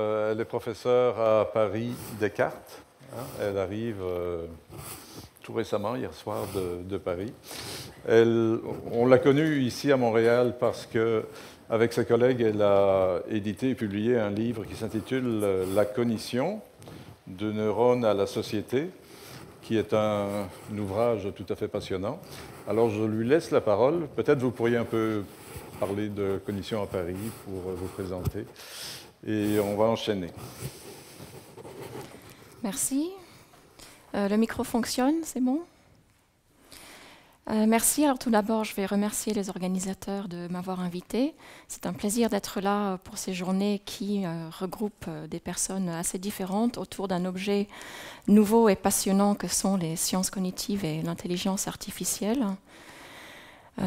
Euh, elle est professeure à Paris Descartes. Hein. Elle arrive euh, tout récemment, hier soir, de, Paris. On l'a connue ici à Montréal parce que, avec ses collègues, elle a édité et publié un livre qui s'intitule La cognition de neurones à la société, qui est un, ouvrage tout à fait passionnant. Alors je lui laisse la parole. Peut-être vous pourriez un peu parler de cognition à Paris pour vous présenter. Et on va enchaîner. Merci. Euh, le micro fonctionne, c'est bon? Euh, merci. Alors tout d'abord, je vais remercier les organisateurs de m'avoir invité. C'est un plaisir d'être là pour ces journées qui euh, regroupent des personnes assez différentes autour d'un objet nouveau et passionnant que sont les sciences cognitives et l'intelligence artificielle.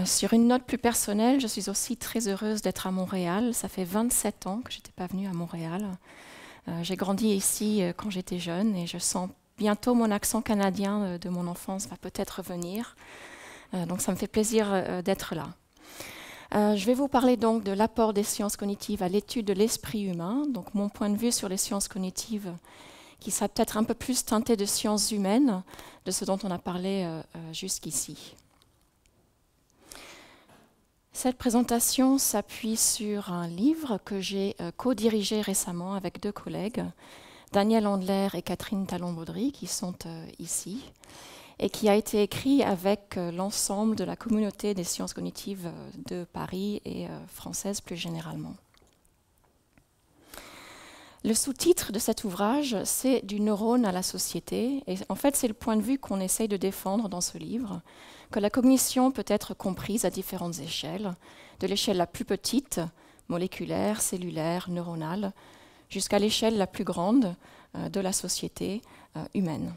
Sur une note plus personnelle, je suis aussi très heureuse d'être à Montréal. Ça fait 27 ans que je n'étais pas venue à Montréal. J'ai grandi ici quand j'étais jeune et je sens bientôt mon accent canadien euh, de mon enfance va peut-être revenir. Euh, donc ça me fait plaisir euh, d'être là. je vais vous parler donc de l'apport des sciences cognitives à l'étude de l'esprit humain, donc mon point de vue sur les sciences cognitives qui sera peut-être un peu plus teinté de sciences humaines, de ce dont on a parlé jusqu'ici. Cette présentation s'appuie sur un livre que j'ai co-dirigé récemment avec deux collègues, Daniel Andler et Catherine Talon-Baudry, qui sont euh, ici, et qui a été écrit avec euh, l'ensemble de la communauté des sciences cognitives euh, de Paris et française plus généralement. Le sous-titre de cet ouvrage, c'est Du neurone à la société. Et en fait, c'est le point de vue qu'on essaye de défendre dans ce livre, que la cognition peut être comprise à différentes échelles, de l'échelle la plus petite, moléculaire, cellulaire, neuronale, jusqu'à l'échelle la plus grande euh, de la société euh, humaine.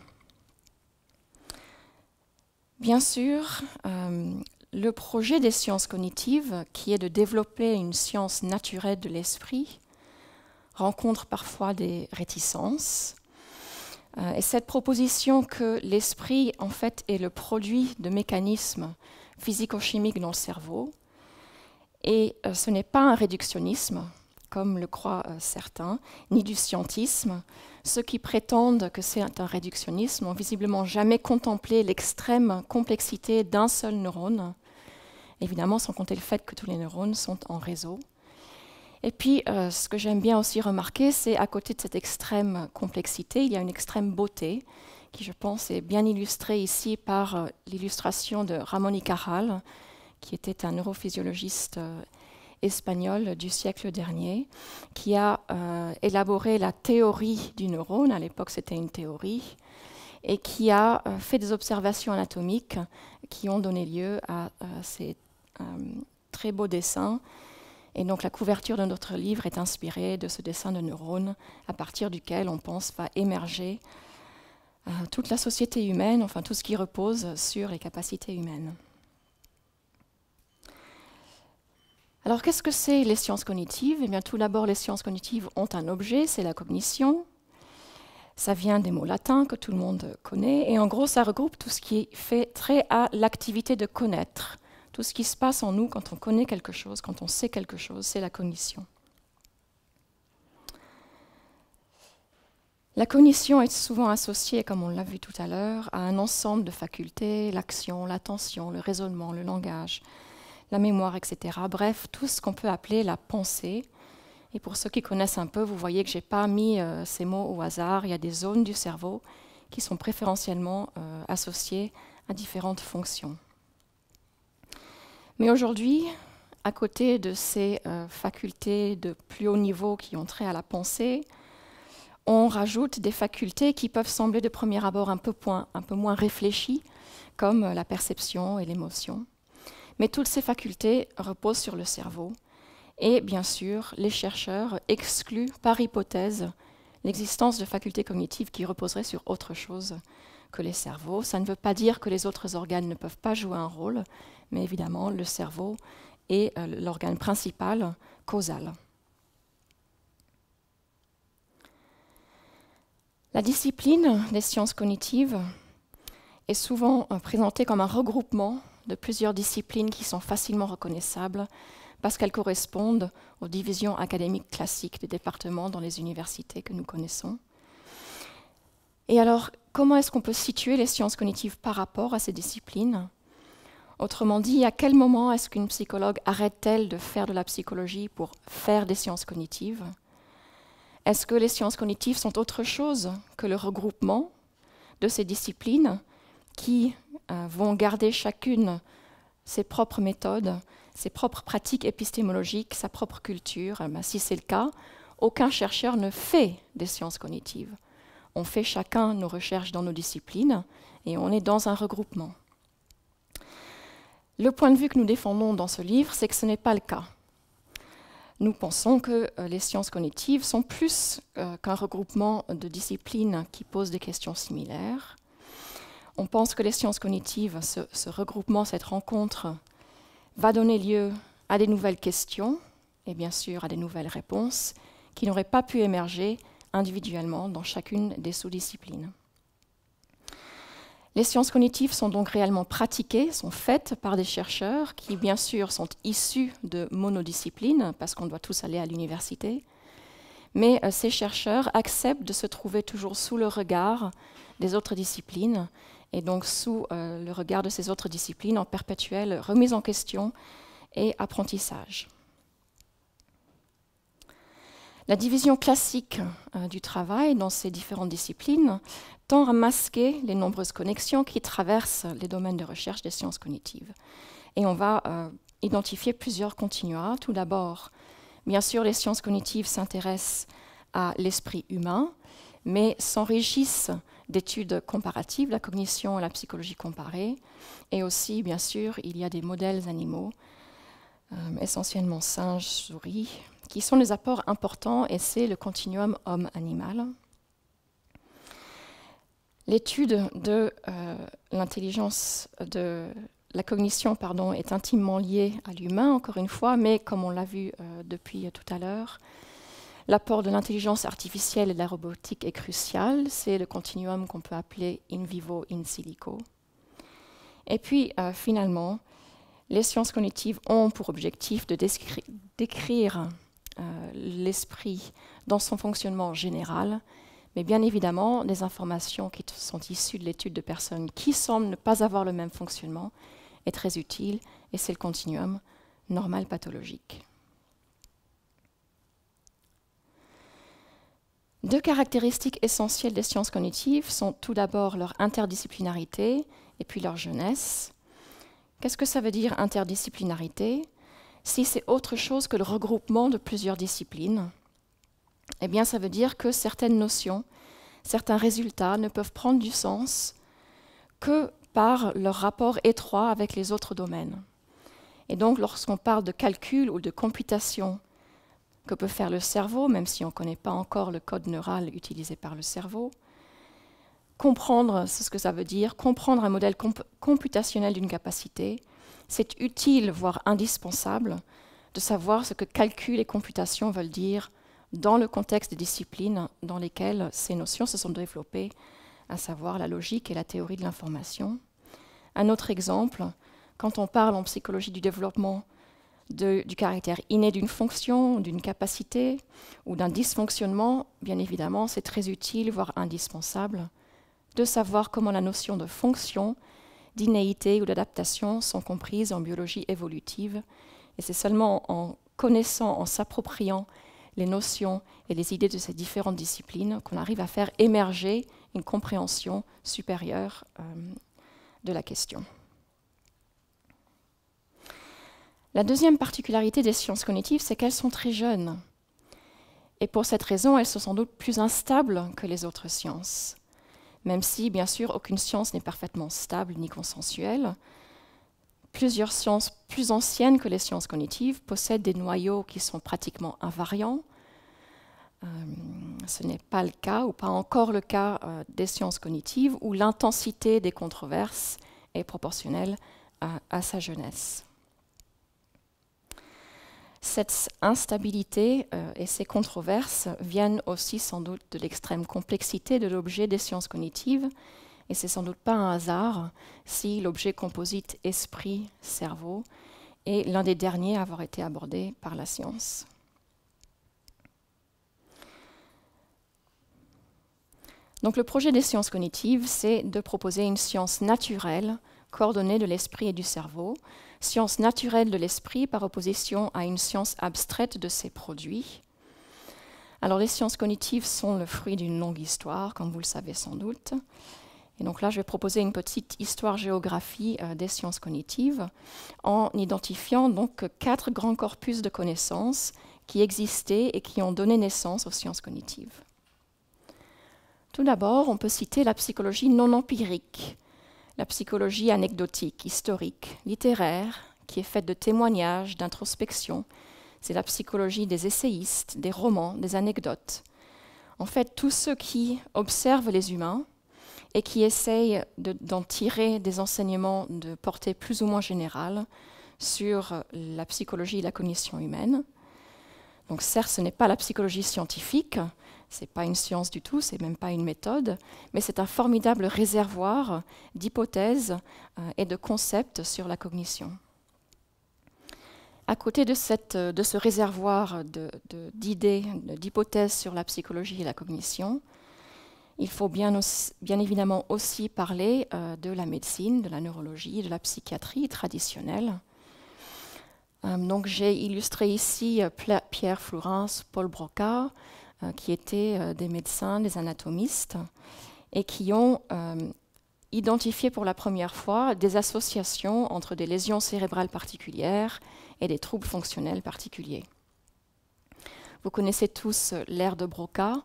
Bien sûr, euh, le projet des sciences cognitives, qui est de développer une science naturelle de l'esprit, rencontre parfois des réticences. et cette proposition que l'esprit, en fait, est le produit de mécanismes physico-chimiques dans le cerveau, et ce n'est pas un réductionnisme, comme le croient euh, certains, ni du scientisme. Ceux qui prétendent que c'est un réductionnisme n'ont visiblement jamais contemplé l'extrême complexité d'un seul neurone, évidemment sans compter le fait que tous les neurones sont en réseau. Et puis, euh, ce que j'aime bien aussi remarquer, c'est à côté de cette extrême complexité, il y a une extrême beauté, qui je pense est bien illustrée ici par euh, l'illustration de Ramon y Cajal, qui était un neurophysiologiste espagnol du siècle dernier, qui a euh, élaboré la théorie du neurone, à l'époque c'était une théorie, et qui a euh, fait des observations anatomiques qui ont donné lieu à, ces euh, très beaux dessins. Et donc la couverture de notre livre est inspirée de ce dessin de neurone, à partir duquel on pense va émerger toute la société humaine, enfin tout ce qui repose sur les capacités humaines. Alors qu'est-ce que c'est les sciences cognitives? Eh bien tout d'abord, les sciences cognitives ont un objet, c'est la cognition. Ça vient des mots latins que tout le monde connaît, et en gros, ça regroupe tout ce qui fait trait à l'activité de connaître. Tout ce qui se passe en nous quand on connaît quelque chose, quand on sait quelque chose, c'est la cognition. La cognition est souvent associée, comme on l'a vu tout à l'heure, à un ensemble de facultés, l'action, l'attention, le raisonnement, le langage, la mémoire, etc. Bref, tout ce qu'on peut appeler la pensée. Et pour ceux qui connaissent un peu, vous voyez que je n'ai pas mis euh, ces mots au hasard. Il y a des zones du cerveau qui sont préférentiellement euh, associées à différentes fonctions. Mais aujourd'hui, à côté de ces euh, facultés de plus haut niveau qui ont trait à la pensée, on rajoute des facultés qui peuvent sembler de premier abord un peu, un peu moins réfléchies, comme la perception et l'émotion. Mais toutes ces facultés reposent sur le cerveau. Et bien sûr, les chercheurs excluent par hypothèse l'existence de facultés cognitives qui reposeraient sur autre chose que les cerveaux. Ça ne veut pas dire que les autres organes ne peuvent pas jouer un rôle, mais évidemment, le cerveau est euh, l'organe principal causal. La discipline des sciences cognitives est souvent euh, présentée comme un regroupement de plusieurs disciplines qui sont facilement reconnaissables parce qu'elles correspondent aux divisions académiques classiques des départements dans les universités que nous connaissons. Et alors, comment est-ce qu'on peut situer les sciences cognitives par rapport à ces disciplines? Autrement dit, à quel moment est-ce qu'une psychologue arrête-t-elle de faire de la psychologie pour faire des sciences cognitives? Est-ce que les sciences cognitives sont autre chose que le regroupement de ces disciplines qui euh, vont garder chacune ses propres méthodes, ses propres pratiques épistémologiques, sa propre culture? Eh ben, Si c'est le cas, aucun chercheur ne fait des sciences cognitives. On fait chacun nos recherches dans nos disciplines et on est dans un regroupement. Le point de vue que nous défendons dans ce livre, c'est que ce n'est pas le cas. Nous pensons que euh, les sciences cognitives sont plus euh, qu'un regroupement de disciplines qui posent des questions similaires. On pense que les sciences cognitives, ce, regroupement, cette rencontre, va donner lieu à des nouvelles questions et bien sûr à des nouvelles réponses qui n'auraient pas pu émerger individuellement dans chacune des sous-disciplines. Les sciences cognitives sont donc réellement pratiquées, sont faites par des chercheurs qui, bien sûr, sont issus de monodisciplines, parce qu'on doit tous aller à l'université. Mais euh, ces chercheurs acceptent de se trouver toujours sous le regard des autres disciplines, et donc sous euh, le regard de ces autres disciplines en perpétuelle remise en question et apprentissage. La division classique euh, du travail dans ces différentes disciplines tend à masquer les nombreuses connexions qui traversent les domaines de recherche des sciences cognitives. Et on va euh, identifier plusieurs continua. Tout d'abord, bien sûr, les sciences cognitives s'intéressent à l'esprit humain, mais s'enrichissent d'études comparatives, la cognition et la psychologie comparée. Et aussi, bien sûr, il y a des modèles animaux, euh, essentiellement singes, souris, qui sont des apports importants, et c'est le continuum homme-animal. L'étude de euh, l'intelligence, de la cognition, pardon, est intimement liée à l'humain, encore une fois, mais comme on l'a vu euh, depuis tout à l'heure, l'apport de l'intelligence artificielle et de la robotique est crucial. C'est le continuum qu'on peut appeler in vivo, in silico. Et puis, euh, finalement, les sciences cognitives ont pour objectif de décrire l'esprit dans son fonctionnement général mais bien évidemment, des informations qui sont issues de l'étude de personnes qui semblent ne pas avoir le même fonctionnement est très utile, et c'est le continuum normal pathologique. Deux caractéristiques essentielles des sciences cognitives sont tout d'abord leur interdisciplinarité et puis leur jeunesse. Qu'est-ce que ça veut dire interdisciplinarité? Si c'est autre chose que le regroupement de plusieurs disciplines, eh bien, ça veut dire que certaines notions, certains résultats ne peuvent prendre du sens que par leur rapport étroit avec les autres domaines. Et donc, lorsqu'on parle de calcul ou de computation que peut faire le cerveau, même si on ne connaît pas encore le code neural utilisé par le cerveau, comprendre ce que ça veut dire, comprendre un modèle computationnel d'une capacité, c'est utile, voire indispensable, de savoir ce que calcul et computation veulent dire dans le contexte des disciplines dans lesquelles ces notions se sont développées, à savoir la logique et la théorie de l'information. Un autre exemple, quand on parle en psychologie du développement du caractère inné d'une fonction, d'une capacité ou d'un dysfonctionnement, bien évidemment, c'est très utile, voire indispensable, de savoir comment la notion de fonction, d'innéité ou d'adaptation sont comprises en biologie évolutive. Et c'est seulement en connaissant, en s'appropriant les notions et les idées de ces différentes disciplines, qu'on arrive à faire émerger une compréhension supérieure euh, de la question. La deuxième particularité des sciences cognitives, c'est qu'elles sont très jeunes. Et pour cette raison, elles sont sans doute plus instables que les autres sciences. Même si, bien sûr, aucune science n'est parfaitement stable ni consensuelle, plusieurs sciences plus anciennes que les sciences cognitives possèdent des noyaux qui sont pratiquement invariants. Euh, ce n'est pas le cas, ou pas encore le cas euh, des sciences cognitives, où l'intensité des controverses est proportionnelle à, sa jeunesse. Cette instabilité euh, et ces controverses viennent aussi sans doute de l'extrême complexité de l'objet des sciences cognitives et c'est sans doute pas un hasard si l'objet composite esprit-cerveau et l'un des derniers à avoir été abordé par la science. Donc le projet des sciences cognitives, c'est de proposer une science naturelle, coordonnée de l'esprit et du cerveau, science naturelle de l'esprit par opposition à une science abstraite de ses produits. Alors les sciences cognitives sont le fruit d'une longue histoire, comme vous le savez sans doute. Et donc là, je vais proposer une petite histoire-géographie euh, des sciences cognitives en identifiant donc quatre grands corpus de connaissances qui existaient et qui ont donné naissance aux sciences cognitives. Tout d'abord, on peut citer la psychologie non empirique, la psychologie anecdotique, historique, littéraire, qui est faite de témoignages, d'introspection. C'est la psychologie des essayistes, des romans, des anecdotes. En fait, tous ceux qui observent les humains et qui essayent d'en tirer des enseignements de portée plus ou moins générale sur la psychologie et la cognition humaine. Donc certes, ce n'est pas la psychologie scientifique, ce n'est pas une science du tout, c'est même pas une méthode, mais c'est un formidable réservoir d'hypothèses euh, et de concepts sur la cognition. À côté de ce réservoir d'idées, d'hypothèses sur la psychologie et la cognition, il faut bien, évidemment aussi parler euh, de la médecine, de la neurologie, de la psychiatrie traditionnelle. Euh, donc j'ai illustré ici Pierre Florence, Paul Broca, euh, qui étaient euh, des médecins, des anatomistes, et qui ont euh, identifié pour la première fois des associations entre des lésions cérébrales particulières et des troubles fonctionnels particuliers. Vous connaissez tous l'ère de Broca.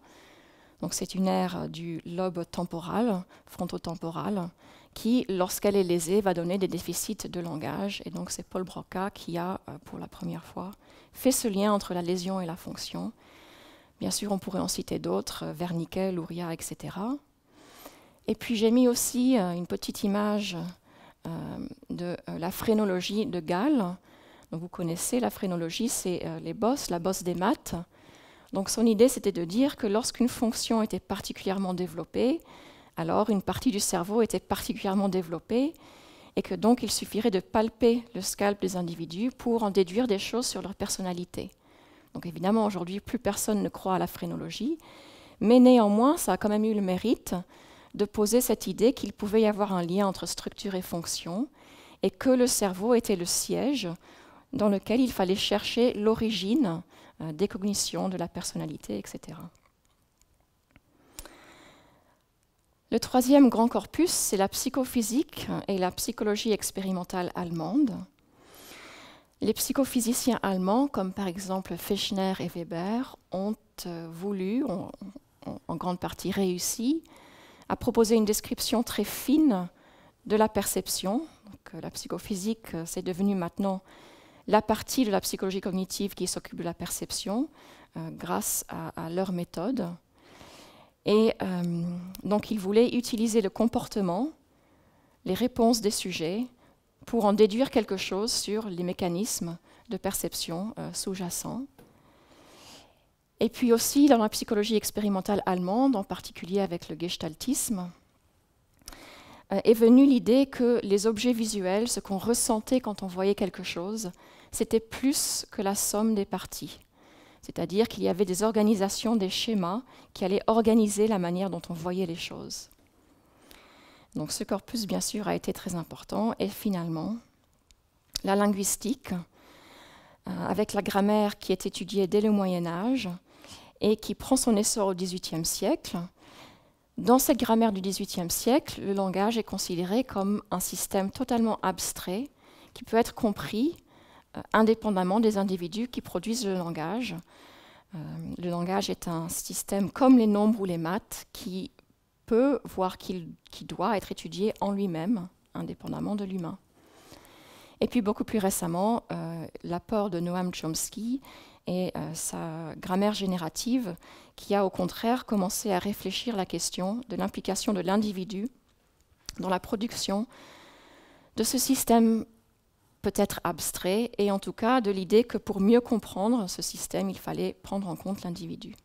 C'est une aire du lobe temporal, frontotemporal, qui, lorsqu'elle est lésée, va donner des déficits de langage. Et donc c'est Paul Broca qui a, pour la première fois, fait ce lien entre la lésion et la fonction Bien sûr, on pourrait en citer d'autres, euh, Wernicke, Luria, etc. Et puis j'ai mis aussi euh, une petite image euh, de la phrénologie de Gall. Donc, vous connaissez la phrénologie, c'est les bosses, la bosse des maths. Donc son idée, c'était de dire que lorsqu'une fonction était particulièrement développée, alors une partie du cerveau était particulièrement développée et que donc il suffirait de palper le scalp des individus pour en déduire des choses sur leur personnalité. Donc évidemment, aujourd'hui, plus personne ne croit à la phrénologie, mais néanmoins, ça a quand même eu le mérite de poser cette idée qu'il pouvait y avoir un lien entre structure et fonction, et que le cerveau était le siège dans lequel il fallait chercher l'origine des cognitions, de la personnalité, etc. Le troisième grand corpus, c'est la psychophysique et la psychologie expérimentale allemande. Les psychophysiciens allemands, comme par exemple Fechner et Weber, ont euh, voulu, ont, en grande partie réussi, à proposer une description très fine de la perception. Euh, la psychophysique, euh, c'est devenu maintenant la partie de la psychologie cognitive qui s'occupe de la perception grâce à, leur méthode. Et donc ils voulaient utiliser le comportement, les réponses des sujets, pour en déduire quelque chose sur les mécanismes de perception euh, sous-jacents. Et puis aussi dans la psychologie expérimentale allemande, en particulier avec le gestaltisme, euh, est venue l'idée que les objets visuels, ce qu'on ressentait quand on voyait quelque chose, c'était plus que la somme des parties. C'est-à-dire qu'il y avait des organisations, des schémas qui allaient organiser la manière dont on voyait les choses. Donc ce corpus, bien sûr, a été très important. Et finalement, la linguistique, euh, avec la grammaire qui est étudiée dès le Moyen Âge et qui prend son essor au XVIIIe siècle. Dans cette grammaire du XVIIIe siècle, le langage est considéré comme un système totalement abstrait qui peut être compris indépendamment des individus qui produisent le langage. Euh, le langage est un système comme les nombres ou les maths qui peut, voire qui, doit être étudié en lui-même, indépendamment de l'humain. Et puis beaucoup plus récemment, euh, l'apport de Noam Chomsky et euh, sa grammaire générative, qui a au contraire commencé à réfléchir la question de l'implication de l'individu dans la production de ce système peut-être abstrait, et en tout cas de l'idée que pour mieux comprendre ce système, il fallait prendre en compte l'individu.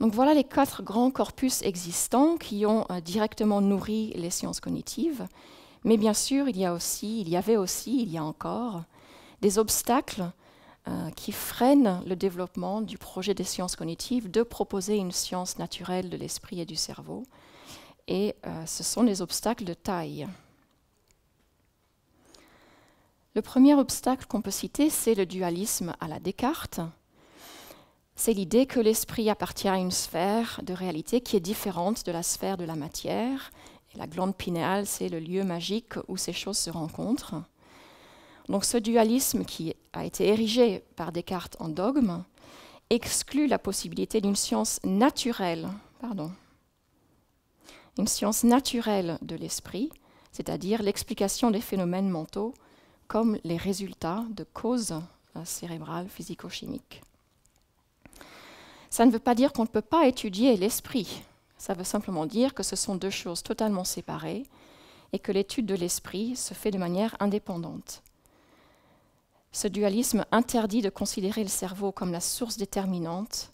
Donc voilà les quatre grands corpus existants qui ont euh, directement nourri les sciences cognitives. Mais bien sûr, il y, a aussi, il y avait aussi, il y a encore, des obstacles euh, qui freinent le développement du projet des sciences cognitives de proposer une science naturelle de l'esprit et du cerveau. Et euh, ce sont des obstacles de taille. Le premier obstacle qu'on peut citer, c'est le dualisme à la Descartes. C'est l'idée que l'esprit appartient à une sphère de réalité qui est différente de la sphère de la matière. La glande pinéale, c'est le lieu magique où ces choses se rencontrent. Donc ce dualisme qui a été érigé par Descartes en dogme exclut la possibilité d'une science naturelle, pardon, une science naturelle de l'esprit, c'est-à-dire l'explication des phénomènes mentaux comme les résultats de causes euh, cérébrales physico-chimiques. Ça ne veut pas dire qu'on ne peut pas étudier l'esprit. Ça veut simplement dire que ce sont deux choses totalement séparées et que l'étude de l'esprit se fait de manière indépendante. Ce dualisme interdit de considérer le cerveau comme la source déterminante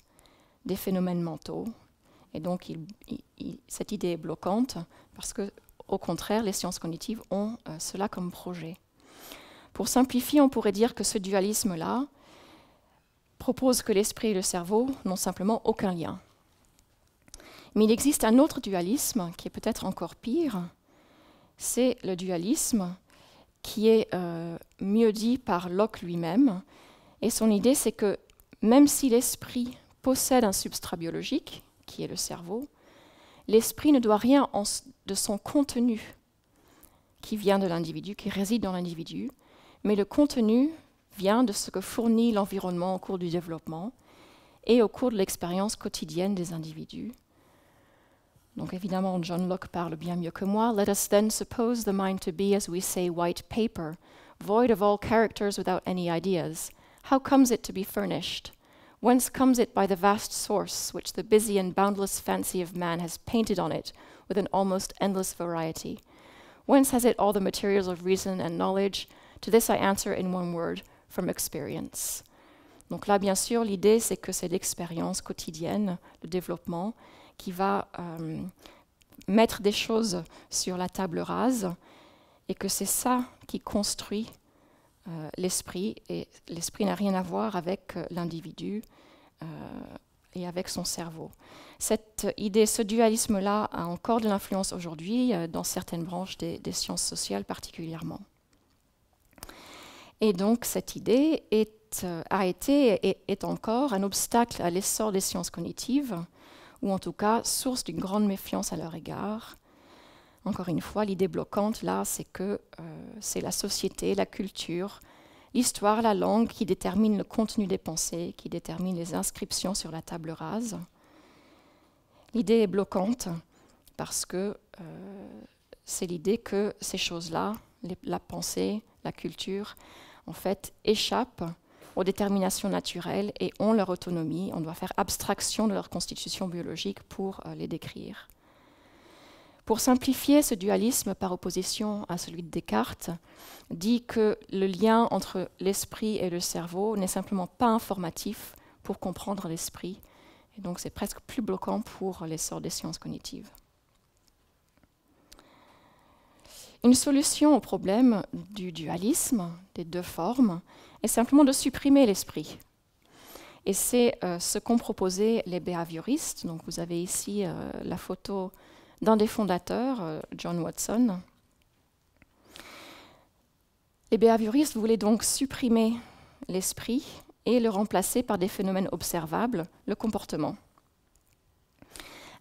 des phénomènes mentaux. Et donc, cette idée est bloquante parce que, au contraire, les sciences cognitives ont euh, cela comme projet. Pour simplifier, on pourrait dire que ce dualisme-là propose que l'esprit et le cerveau n'ont simplement aucun lien. Mais il existe un autre dualisme qui est peut-être encore pire, c'est le dualisme qui est euh, mieux dit par Locke lui-même. Et son idée, c'est que même si l'esprit possède un substrat biologique, qui est le cerveau, l'esprit ne doit rien de son contenu qui vient de l'individu, qui réside dans l'individu, mais le contenu vient de ce que fournit l'environnement au cours du développement et au cours de l'expérience quotidienne des individus. Donc évidemment, John Locke parle bien mieux que moi. Let us then suppose the mind to be, as we say, white paper, void of all characters without any ideas. How comes it to be furnished? Whence comes it by the vast source which the busy and boundless fancy of man has painted on it with an almost endless variety? Whence has it all the materials of reason and knowledge? To this I answer in one word from experience. Donc là, bien sûr, l'idée, c'est que c'est l'expérience quotidienne, le développement, qui va euh, mettre des choses sur la table rase et que c'est ça qui construit euh, l'esprit. Et l'esprit n'a rien à voir avec euh, l'individu et avec son cerveau. Cette idée, ce dualisme-là a encore de l'influence aujourd'hui dans certaines branches des sciences sociales particulièrement. Et donc cette idée euh, a été et est encore un obstacle à l'essor des sciences cognitives, ou en tout cas source d'une grande méfiance à leur égard. Encore une fois, l'idée bloquante là, c'est que euh, c'est la société, la culture, l'histoire, la langue qui déterminent le contenu des pensées, qui déterminent les inscriptions sur la table rase. L'idée est bloquante parce que euh, c'est l'idée que ces choses-là, la pensée, la culture, en fait, échappent aux déterminations naturelles et ont leur autonomie. On doit faire abstraction de leur constitution biologique pour euh, les décrire. Pour simplifier ce dualisme par opposition à celui de Descartes, dit que le lien entre l'esprit et le cerveau n'est simplement pas informatif pour comprendre l'esprit, et donc c'est presque plus bloquant pour l'essor des sciences cognitives. Une solution au problème du dualisme, des deux formes, est simplement de supprimer l'esprit. Et c'est euh, ce qu'ont proposé les behavioristes. Donc vous avez ici euh, la photo d'un des fondateurs, euh, John Watson. Les behavioristes voulaient donc supprimer l'esprit et le remplacer par des phénomènes observables, le comportement.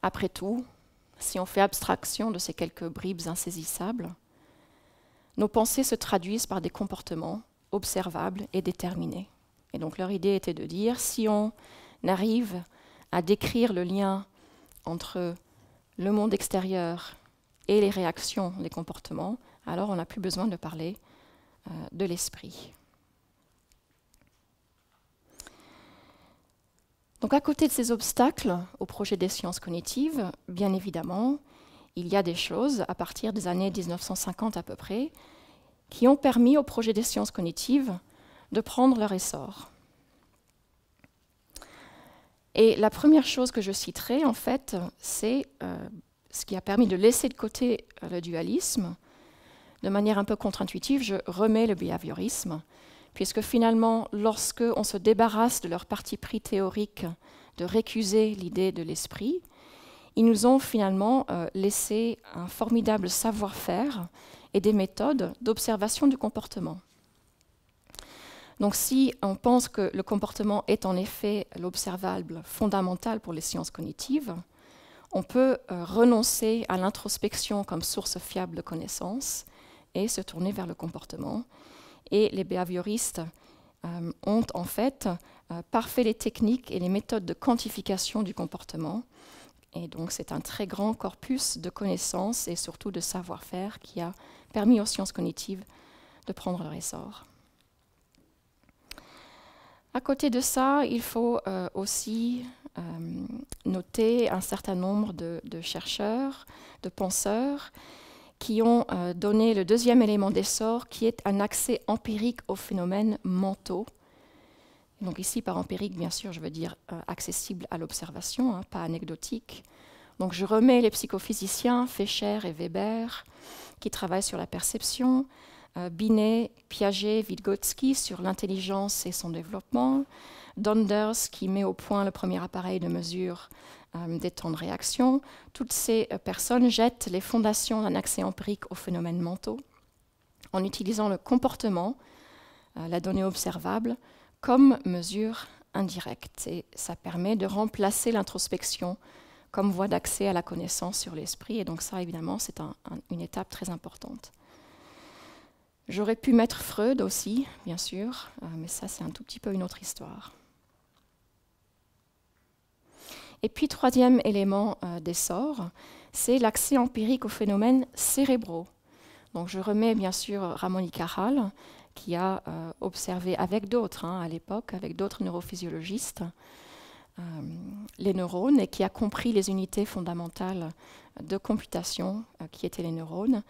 Après tout, si on fait abstraction de ces quelques bribes insaisissables, nos pensées se traduisent par des comportements observables et déterminés. Et donc leur idée était de dire, si on arrive à décrire le lien entre le monde extérieur et les réactions, les comportements, alors on n'a plus besoin de parler euh, de l'esprit. Donc à côté de ces obstacles au projet des sciences cognitives, bien évidemment, il y a des choses, à partir des années 1950 à peu près, qui ont permis au projet des sciences cognitives de prendre leur essor. Et la première chose que je citerai, en fait, c'est euh, ce qui a permis de laisser de côté euh, le dualisme, de manière un peu contre-intuitive, je remets le behaviorisme, puisque finalement, lorsque on se débarrasse de leur parti pris théorique de récuser l'idée de l'esprit, ils nous ont finalement euh, laissé un formidable savoir-faire et des méthodes d'observation du comportement. Donc si on pense que le comportement est en effet l'observable fondamental pour les sciences cognitives, on peut euh, renoncer à l'introspection comme source fiable de connaissances et se tourner vers le comportement. Et les behavioristes euh, ont en fait euh, parfait les techniques et les méthodes de quantification du comportement. Et donc c'est un très grand corpus de connaissances et surtout de savoir-faire qui a permis aux sciences cognitives de prendre leur essor. À côté de ça, il faut euh, aussi euh, noter un certain nombre de, chercheurs, de penseurs, qui ont euh, donné le deuxième élément d'essor, qui est un accès empirique aux phénomènes mentaux. Donc ici, par empirique, bien sûr, je veux dire accessible à l'observation, hein, pas anecdotique. Donc je remets les psychophysiciens, Fescher et Weber, qui travaillent sur la perception, euh, Binet, Piaget, Vygotsky sur l'intelligence et son développement, Donders qui met au point le premier appareil de mesure euh, des temps de réaction. Toutes ces euh, personnes jettent les fondations d'un accès empirique aux phénomènes mentaux en utilisant le comportement, la donnée observable, comme mesure indirecte. Et ça permet de remplacer l'introspection comme voie d'accès à la connaissance sur l'esprit. Et donc ça, évidemment, c'est une étape très importante. J'aurais pu mettre Freud aussi, bien sûr, euh, mais ça c'est un tout petit peu une autre histoire. Et puis troisième élément euh, d'essor, c'est l'accès empirique aux phénomènes cérébraux. Donc je remets bien sûr Ramon y qui a euh, observé avec d'autres hein, à l'époque, avec d'autres neurophysiologistes, les neurones et qui a compris les unités fondamentales de computation qui étaient les neurones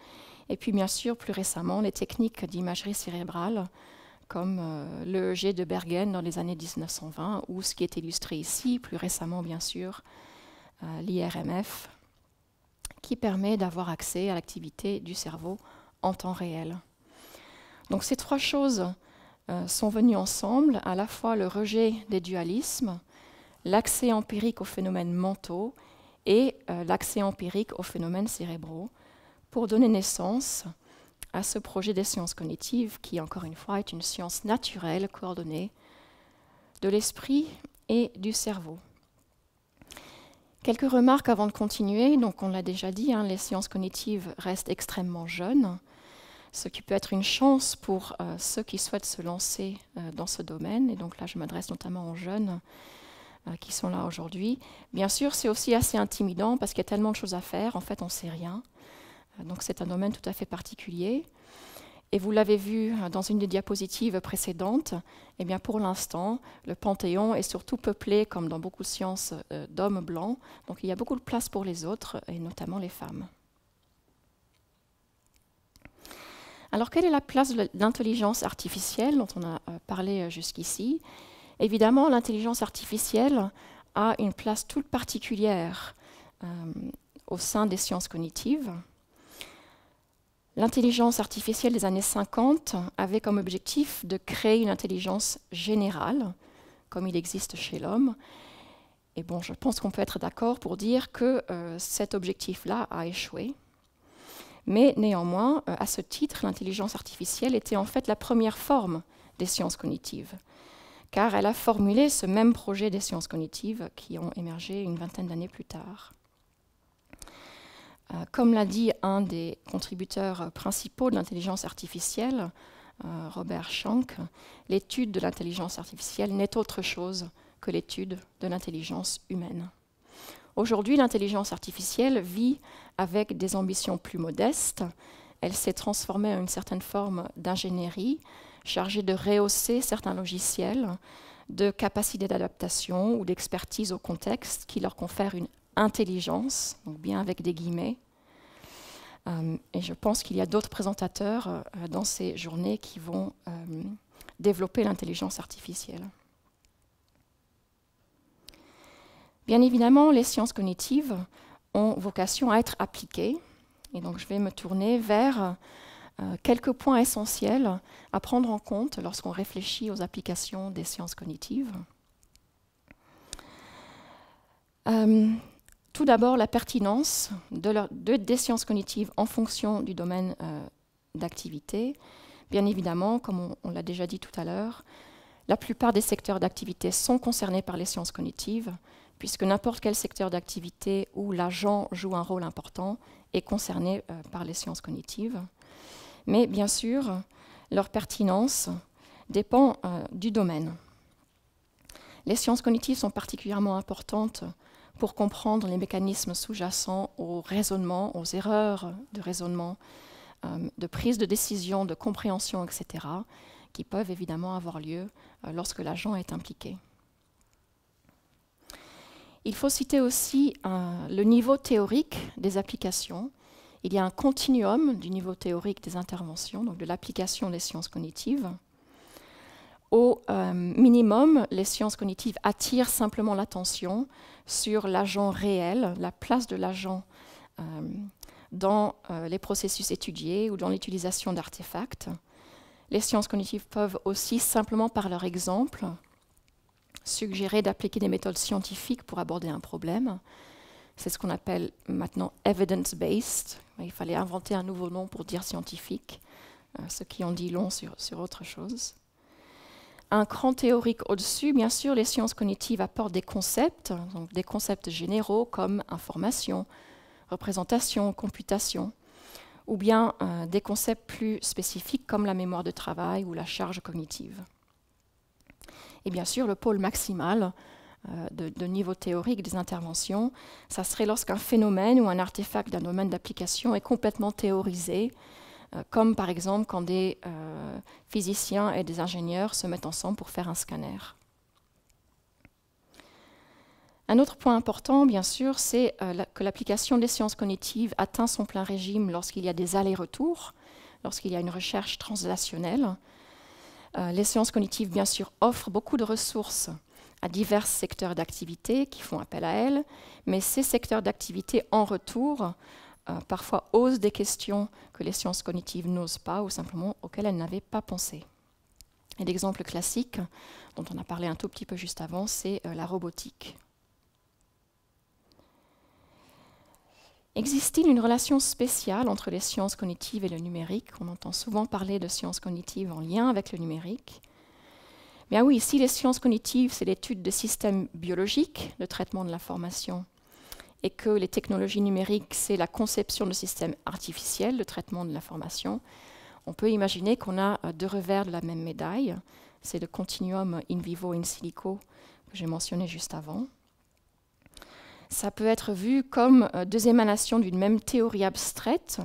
et puis bien sûr, plus récemment, les techniques d'imagerie cérébrale, comme euh, l'EEG de Bergen dans les années 1920, ou ce qui est illustré ici, plus récemment bien sûr, euh, l'IRMF, qui permet d'avoir accès à l'activité du cerveau en temps réel. Donc ces trois choses euh, sont venues ensemble, à la fois le rejet des dualismes, l'accès empirique aux phénomènes mentaux et l'accès empirique aux phénomènes cérébraux, pour donner naissance à ce projet des sciences cognitives qui, encore une fois, est une science naturelle coordonnée de l'esprit et du cerveau. Quelques remarques avant de continuer. Donc, on l'a déjà dit, hein, les sciences cognitives restent extrêmement jeunes, ce qui peut être une chance pour euh, ceux qui souhaitent se lancer euh, dans ce domaine. Et donc là, je m'adresse notamment aux jeunes euh, qui sont là aujourd'hui. Bien sûr, c'est aussi assez intimidant parce qu'il y a tellement de choses à faire. En fait, on ne sait rien. Donc c'est un domaine tout à fait particulier. Et vous l'avez vu dans une des diapositives précédentes, eh bien pour l'instant, le Panthéon est surtout peuplé, comme dans beaucoup de sciences, euh, d'hommes blancs. Donc il y a beaucoup de place pour les autres, et notamment les femmes. Alors quelle est la place de l'intelligence artificielle dont on a euh, parlé euh, jusqu'ici? Évidemment, l'intelligence artificielle a une place toute particulière au sein des sciences cognitives. L'intelligence artificielle des années 50 avait comme objectif de créer une intelligence générale, comme il existe chez l'homme. Et bon, je pense qu'on peut être d'accord pour dire que euh, cet objectif-là a échoué. Mais néanmoins, euh, à ce titre, l'intelligence artificielle était en fait la première forme des sciences cognitives, car elle a formulé ce même projet des sciences cognitives qui ont émergé une vingtaine d'années plus tard. Euh, comme l'a dit un des contributeurs principaux de l'intelligence artificielle, euh, Robert Schank, l'étude de l'intelligence artificielle n'est autre chose que l'étude de l'intelligence humaine. Aujourd'hui, l'intelligence artificielle vit avec des ambitions plus modestes. Elle s'est transformée en une certaine forme d'ingénierie chargée de rehausser certains logiciels de capacité d'adaptation ou d'expertise au contexte qui leur confère une intelligence, donc bien avec des guillemets. Euh, et je pense qu'il y a d'autres présentateurs euh, dans ces journées qui vont euh, développer l'intelligence artificielle. Bien évidemment, les sciences cognitives ont vocation à être appliquées. Et donc, je vais me tourner vers quelques points essentiels à prendre en compte lorsqu'on réfléchit aux applications des sciences cognitives. Euh, tout d'abord, la pertinence des sciences cognitives en fonction du domaine euh, d'activité. Bien évidemment, comme on l'a déjà dit tout à l'heure, la plupart des secteurs d'activité sont concernés par les sciences cognitives, puisque n'importe quel secteur d'activité où l'agent joue un rôle important est concerné par les sciences cognitives. Mais bien sûr, leur pertinence dépend euh, du domaine. Les sciences cognitives sont particulièrement importantes pour comprendre les mécanismes sous-jacents au raisonnement, aux erreurs de raisonnement, euh, de prise de décision, de compréhension, etc., qui peuvent évidemment avoir lieu euh, lorsque l'agent est impliqué. Il faut citer aussi le niveau théorique des applications il y a un continuum du niveau théorique des interventions, donc de l'application des sciences cognitives. Au euh, minimum, les sciences cognitives attirent simplement l'attention sur l'agent réel, la place de l'agent euh, dans euh, les processus étudiés ou dans l'utilisation d'artefacts. Les sciences cognitives peuvent aussi, simplement par leur exemple, suggérer d'appliquer des méthodes scientifiques pour aborder un problème. C'est ce qu'on appelle maintenant evidence-based. Il fallait inventer un nouveau nom pour dire scientifique, euh, ce qui en dit long sur, autre chose. Un cran théorique au-dessus, bien sûr, les sciences cognitives apportent des concepts, des concepts généraux comme information, représentation, computation, ou bien euh, des concepts plus spécifiques comme la mémoire de travail ou la charge cognitive. Et bien sûr, le pôle maximal, euh, de, niveau théorique des interventions, ça serait lorsqu'un phénomène ou un artefact d'un domaine d'application est complètement théorisé, euh, comme par exemple quand des euh, physiciens et des ingénieurs se mettent ensemble pour faire un scanner. Un autre point important, bien sûr, c'est que l'application des sciences cognitives atteint son plein régime lorsqu'il y a des allers-retours, lorsqu'il y a une recherche translationnelle. les sciences cognitives, bien sûr, offrent beaucoup de ressources à divers secteurs d'activité qui font appel à elle, mais ces secteurs d'activité, en retour, euh, parfois osent des questions que les sciences cognitives n'osent pas ou simplement auxquelles elles n'avaient pas pensé. Et l'exemple classique, dont on a parlé un tout petit peu juste avant, c'est euh, la robotique. Existe-t-il une relation spéciale entre les sciences cognitives et le numérique? On entend souvent parler de sciences cognitives en lien avec le numérique. Bien oui, si les sciences cognitives, c'est l'étude de systèmes biologiques, le traitement de l'information, et que les technologies numériques, c'est la conception de systèmes artificiels, le traitement de l'information, on peut imaginer qu'on a euh, deux revers de la même médaille. C'est le continuum in vivo, in silico que j'ai mentionné juste avant. Ça peut être vu comme euh, deux émanations d'une même théorie abstraite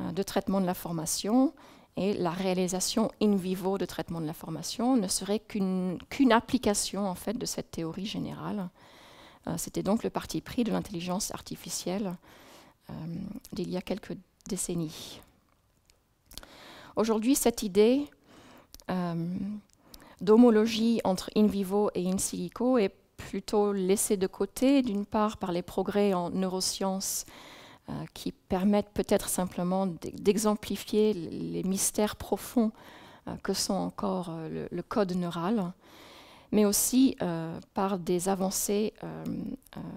euh, de traitement de l'information et la réalisation in vivo de traitement de l'information ne serait qu'une application en fait de cette théorie générale. Euh, c'était donc le parti pris de l'intelligence artificielle euh, d'il y a quelques décennies. Aujourd'hui, cette idée euh, d'homologie entre in vivo et in silico est plutôt laissée de côté, d'une part par les progrès en neurosciences qui permettent peut-être simplement d'exemplifier les mystères profonds euh, que sont encore euh, le, code neural, mais aussi par des avancées,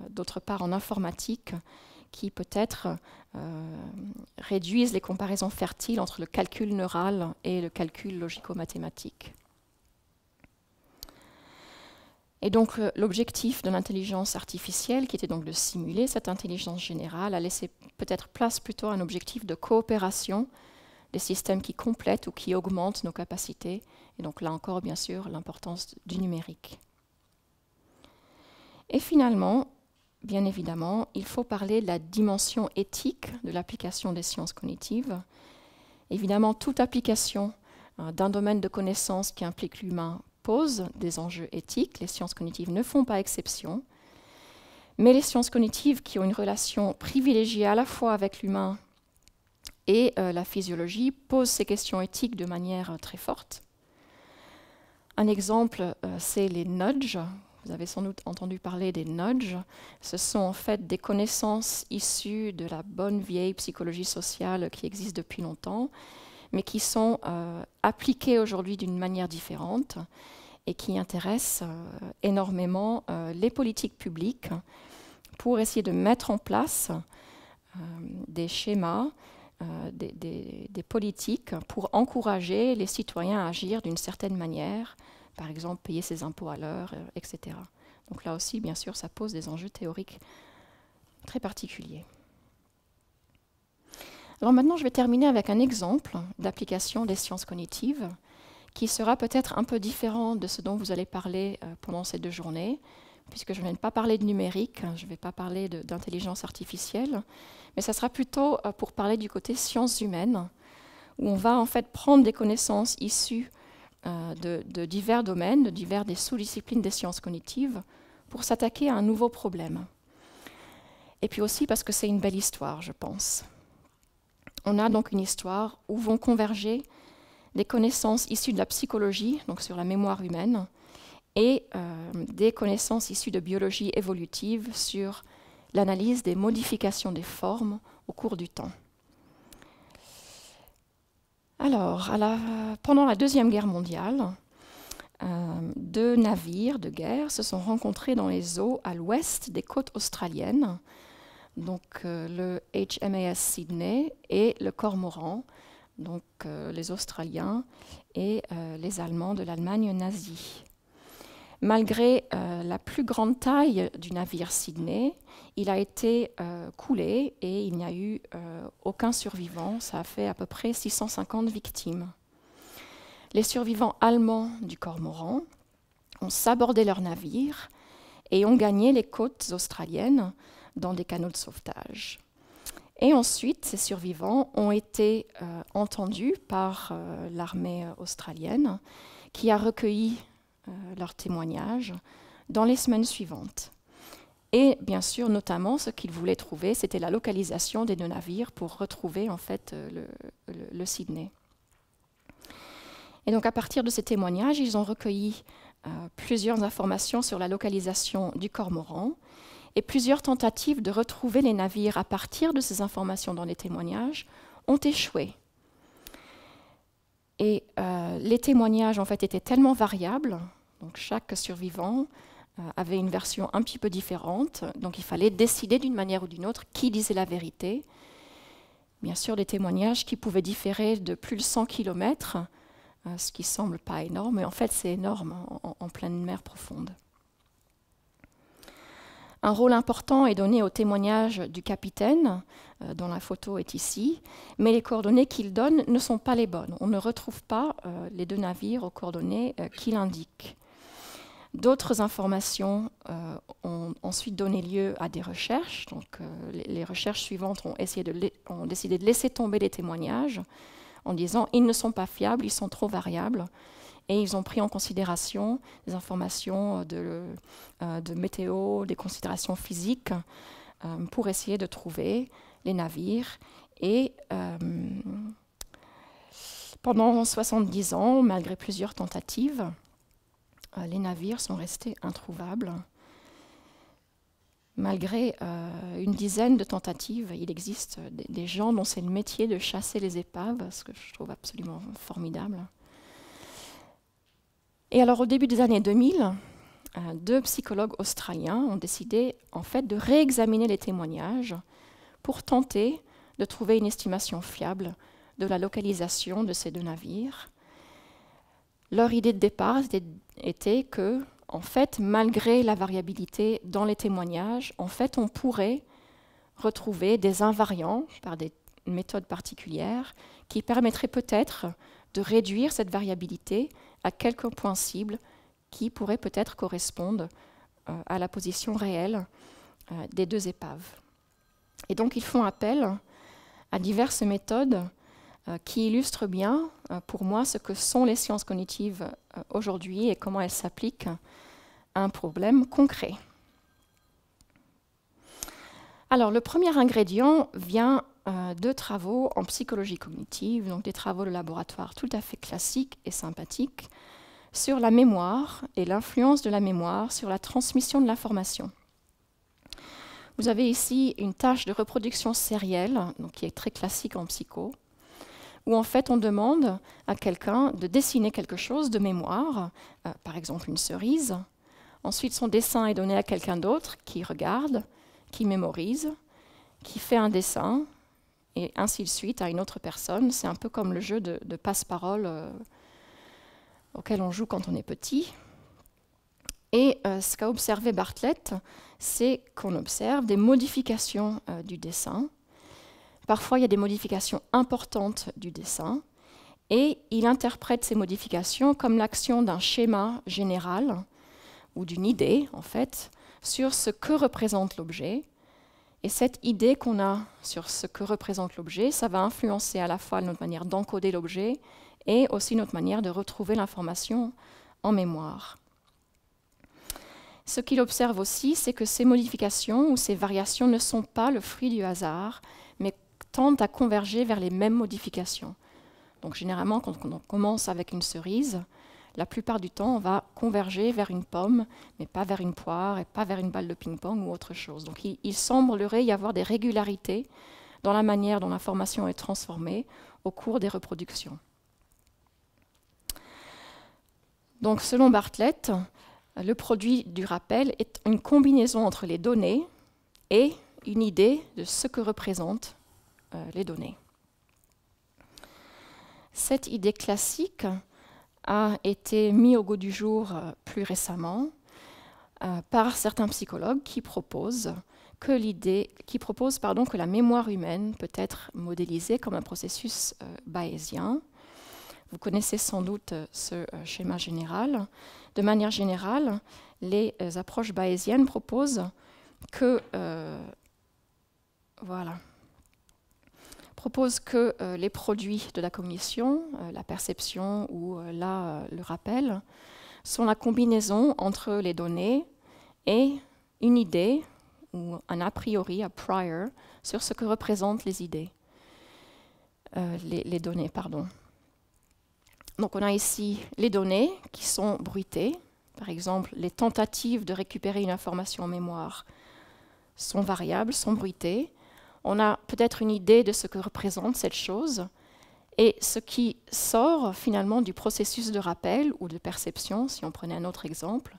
d'autre part en informatique, qui peut-être réduisent les comparaisons fertiles entre le calcul neural et le calcul logico-mathématique. Et donc euh, l'objectif de l'intelligence artificielle, qui était donc de simuler cette intelligence générale, a laissé peut-être place plutôt à un objectif de coopération des systèmes qui complètent ou qui augmentent nos capacités. Et donc là encore, bien sûr, l'importance du numérique. Et finalement, bien évidemment, il faut parler de la dimension éthique de l'application des sciences cognitives. Évidemment, toute application euh, d'un domaine de connaissance qui implique l'humain des enjeux éthiques. Les sciences cognitives ne font pas exception. Mais les sciences cognitives qui ont une relation privilégiée à la fois avec l'humain et euh, la physiologie posent ces questions éthiques de manière euh, très forte. Un exemple, euh, c'est les nudges. Vous avez sans doute entendu parler des nudges. Ce sont en fait des connaissances issues de la bonne vieille psychologie sociale qui existe depuis longtemps, mais qui sont appliquées aujourd'hui d'une manière différente et qui intéressent énormément les politiques publiques pour essayer de mettre en place des schémas euh, des, politiques pour encourager les citoyens à agir d'une certaine manière, par exemple payer ses impôts à l'heure, euh, etc. Donc là aussi, bien sûr, ça pose des enjeux théoriques très particuliers. Alors maintenant, je vais terminer avec un exemple d'application des sciences cognitives qui sera peut-être un peu différent de ce dont vous allez parler euh, pendant ces deux journées, puisque je ne vais pas parler de numérique, je ne vais pas parler d'intelligence artificielle, mais ça sera plutôt euh, pour parler du côté sciences humaines, où on va en fait prendre des connaissances issues euh, de, divers domaines, de divers des sous-disciplines des sciences cognitives, pour s'attaquer à un nouveau problème. Et puis aussi parce que c'est une belle histoire, je pense. On a donc une histoire où vont converger des connaissances issues de la psychologie, donc sur la mémoire humaine, et euh, des connaissances issues de biologie évolutive sur l'analyse des modifications des formes au cours du temps. Alors, pendant la Deuxième Guerre mondiale, euh, deux navires de guerre se sont rencontrés dans les eaux à l'ouest des côtes australiennes, donc euh, le HMAS Sydney et le Cormoran, donc euh, les Australiens et les Allemands de l'Allemagne nazie. Malgré euh, la plus grande taille du navire Sydney, il a été euh, coulé et il n'y a eu euh, aucun survivant. Ça a fait à peu près 650 victimes. Les survivants allemands du Cormoran ont sabordé leur navire et ont gagné les côtes australiennes dans des canaux de sauvetage. Et ensuite, ces survivants ont été entendus par l'armée australienne qui a recueilli euh, leurs témoignages dans les semaines suivantes. Et bien sûr, notamment, ce qu'ils voulaient trouver, c'était la localisation des deux navires pour retrouver en fait euh, le, Sydney. Et donc, à partir de ces témoignages, ils ont recueilli euh, plusieurs informations sur la localisation du cormoran et plusieurs tentatives de retrouver les navires à partir de ces informations dans les témoignages ont échoué. Et les témoignages en fait étaient tellement variables donc chaque survivant euh, avait une version un petit peu différente, donc il fallait décider d'une manière ou d'une autre qui disait la vérité. Bien sûr, les témoignages qui pouvaient différer de plus de 100 km, euh, ce qui semble pas énorme, mais en fait c'est énorme en, pleine mer profonde. Un rôle important est donné au témoignage du capitaine, euh, dont la photo est ici, mais les coordonnées qu'il donne ne sont pas les bonnes. On ne retrouve pas les deux navires aux coordonnées qu'il indique. D'autres informations euh, ont ensuite donné lieu à des recherches. Donc, euh, les, recherches suivantes ont, ont, décidé de laisser tomber les témoignages en disant ils ne sont pas fiables, ils sont trop variables. Et ils ont pris en considération des informations de, euh, de météo, des considérations physiques pour essayer de trouver les navires. Et pendant 70 ans, malgré plusieurs tentatives, euh, les navires sont restés introuvables. Malgré euh, une dizaine de tentatives, il existe des, gens dont c'est le métier de chasser les épaves, ce que je trouve absolument formidable. Et alors au début des années 2000, euh, deux psychologues australiens ont décidé en fait de réexaminer les témoignages pour tenter de trouver une estimation fiable de la localisation de ces deux navires. Leur idée de départ était que, en fait, malgré la variabilité dans les témoignages, en fait, on pourrait retrouver des invariants par des méthodes particulières qui permettraient peut-être de réduire cette variabilité à quelques points cibles qui pourraient peut-être correspondre euh, à la position réelle euh, des deux épaves. Et donc ils font appel à diverses méthodes euh, qui illustre bien pour moi ce que sont les sciences cognitives aujourd'hui et comment elles s'appliquent à un problème concret. Alors le premier ingrédient vient de travaux en psychologie cognitive, donc des travaux de laboratoire tout à fait classiques et sympathiques sur la mémoire et l'influence de la mémoire sur la transmission de l'information. Vous avez ici une tâche de reproduction sérielle, donc qui est très classique en psycho, où en fait on demande à quelqu'un de dessiner quelque chose de mémoire, euh, par exemple une cerise. Ensuite, son dessin est donné à quelqu'un d'autre qui regarde, qui mémorise, qui fait un dessin, et ainsi de suite à une autre personne. C'est un peu comme le jeu de, passe-parole euh, auquel on joue quand on est petit. Et euh, ce qu'a observé Bartlett, c'est qu'on observe des modifications du dessin Parfois, il y a des modifications importantes du dessin et il interprète ces modifications comme l'action d'un schéma général ou d'une idée, en fait, sur ce que représente l'objet. Et cette idée qu'on a sur ce que représente l'objet, ça va influencer à la fois notre manière d'encoder l'objet et aussi notre manière de retrouver l'information en mémoire. Ce qu'il observe aussi, c'est que ces modifications ou ces variations ne sont pas le fruit du hasard, mais tendent à converger vers les mêmes modifications. Donc généralement, quand on commence avec une cerise, la plupart du temps, on va converger vers une pomme, mais pas vers une poire et pas vers une balle de ping-pong ou autre chose. Donc il, semblerait y avoir des régularités dans la manière dont l'information est transformée au cours des reproductions. Donc selon Bartlett, le produit du rappel est une combinaison entre les données et une idée de ce que représente euh, les données. Cette idée classique a été mise au goût du jour euh, plus récemment euh, par certains psychologues qui proposent que l'idée, qui propose que la mémoire humaine peut être modélisée comme un processus bayésien. Vous connaissez sans doute ce schéma général. De manière générale, les approches bayésiennes proposent que voilà, propose que euh, les produits de la cognition, euh, la perception ou euh, là le rappel, sont la combinaison entre les données et une idée ou un a priori, a prior, sur ce que représentent les idées, les, données. Pardon. Donc on a ici les données qui sont bruitées. Par exemple, les tentatives de récupérer une information en mémoire sont variables, sont bruitées on a peut-être une idée de ce que représente cette chose. Et ce qui sort finalement du processus de rappel ou de perception, si on prenait un autre exemple,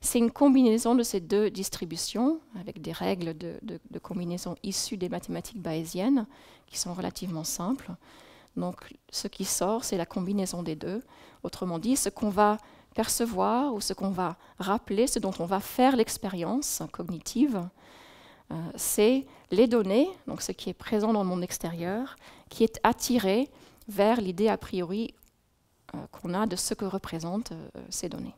c'est une combinaison de ces deux distributions, avec des règles de, combinaison issues des mathématiques bayésiennes, qui sont relativement simples. Donc ce qui sort, c'est la combinaison des deux. Autrement dit, ce qu'on va percevoir ou ce qu'on va rappeler, ce dont on va faire l'expérience cognitive, c'est les données, donc ce qui est présent dans le monde extérieur, qui est attiré vers l'idée a priori euh, qu'on a de ce que représentent euh, ces données.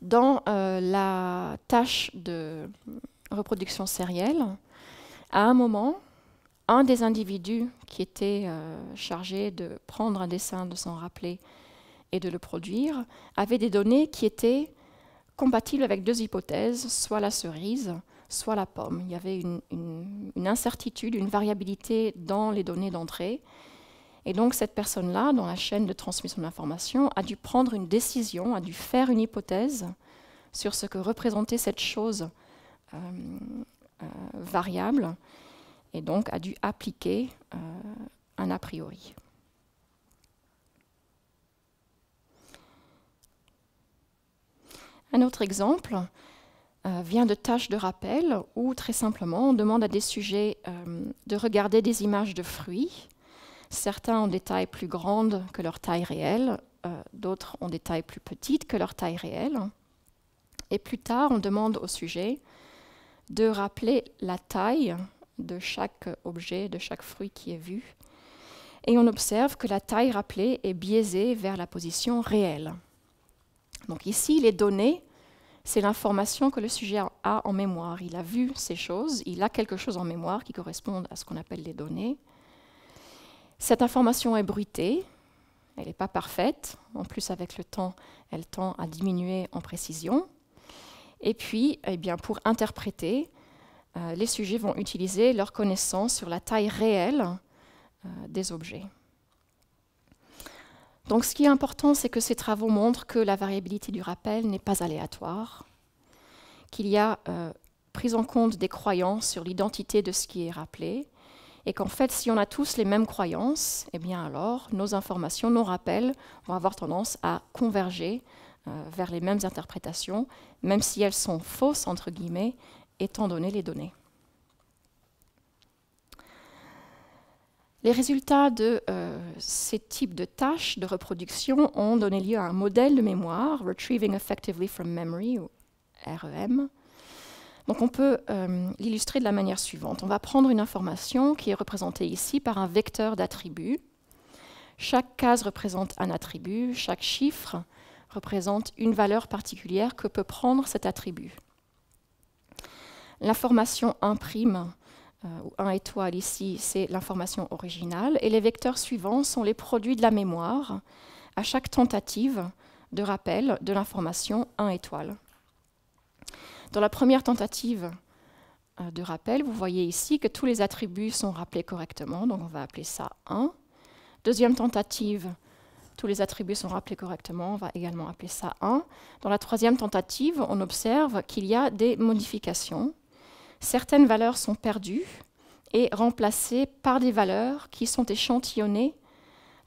Dans la tâche de reproduction sérielle, à un moment, un des individus qui était chargé de prendre un dessin, de s'en rappeler et de le produire, avait des données qui étaient compatible avec deux hypothèses, soit la cerise, soit la pomme. Il y avait une, incertitude, une variabilité dans les données d'entrée. Et donc cette personne-là, dans la chaîne de transmission d'information, a dû prendre une décision, a dû faire une hypothèse sur ce que représentait cette chose euh, euh, variable, et donc a dû appliquer euh, un a priori. Un autre exemple euh, vient de tâches de rappel où très simplement on demande à des sujets euh, de regarder des images de fruits. Certains ont des tailles plus grandes que leur taille réelle, euh, d'autres ont des tailles plus petites que leur taille réelle. Et plus tard, on demande au sujet de rappeler la taille de chaque objet, de chaque fruit qui est vu. Et on observe que la taille rappelée est biaisée vers la position réelle. Donc ici, les données, c'est l'information que le sujet a en mémoire. Il a vu ces choses, il a quelque chose en mémoire qui correspond à ce qu'on appelle les données. Cette information est bruitée, elle n'est pas parfaite. En plus, avec le temps, elle tend à diminuer en précision. Et puis, eh bien, pour interpréter, euh, les sujets vont utiliser leur connaissance sur la taille réelle euh, des objets. Donc ce qui est important, c'est que ces travaux montrent que la variabilité du rappel n'est pas aléatoire, qu'il y a euh, prise en compte des croyances sur l'identité de ce qui est rappelé, et qu'en fait, si on a tous les mêmes croyances, eh bien alors, nos informations, nos rappels vont avoir tendance à converger euh, vers les mêmes interprétations, même si elles sont fausses, entre guillemets, étant donné les données. Les résultats de euh, ces types de tâches de reproduction ont donné lieu à un modèle de mémoire, Retrieving Effectively from Memory, ou REM. Donc on peut euh, l'illustrer de la manière suivante. On va prendre une information qui est représentée ici par un vecteur d'attributs. Chaque case représente un attribut, chaque chiffre représente une valeur particulière que peut prendre cet attribut. L'information 1', euh, ou 1 étoile ici, c'est l'information originale, et les vecteurs suivants sont les produits de la mémoire à chaque tentative de rappel de l'information 1 étoile. Dans la première tentative euh, de rappel, vous voyez ici que tous les attributs sont rappelés correctement, donc on va appeler ça 1. Deuxième tentative, tous les attributs sont rappelés correctement, on va également appeler ça 1. Dans la troisième tentative, on observe qu'il y a des modifications. Certaines valeurs sont perdues et remplacées par des valeurs qui sont échantillonnées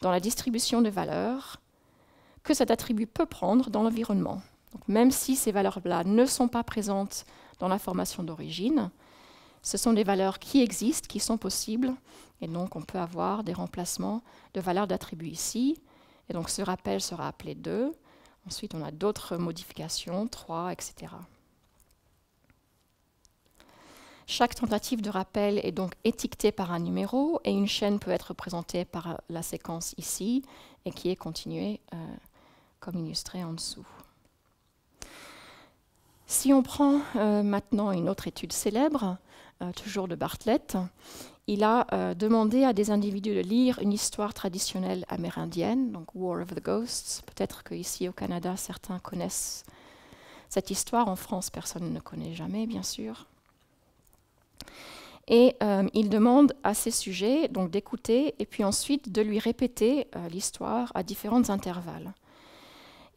dans la distribution de valeurs que cet attribut peut prendre dans l'environnement. même si ces valeurs-là ne sont pas présentes dans l'information d'origine, ce sont des valeurs qui existent, qui sont possibles, et donc on peut avoir des remplacements de valeurs d'attributs ici, et donc ce rappel sera appelé 2. Ensuite, on a d'autres modifications, 3, etc. Chaque tentative de rappel est donc étiquetée par un numéro et une chaîne peut être représentée par la séquence ici et qui est continuée euh, comme illustré en dessous. Si on prend euh, maintenant une autre étude célèbre, euh, toujours de Bartlett, il a demandé à des individus de lire une histoire traditionnelle amérindienne, donc War of the Ghosts. Peut-être qu'ici au Canada, certains connaissent cette histoire. En France, personne ne connaît jamais, bien sûr. Et euh, il demande à ces sujets donc d'écouter et puis ensuite de lui répéter euh, l'histoire à différents intervalles.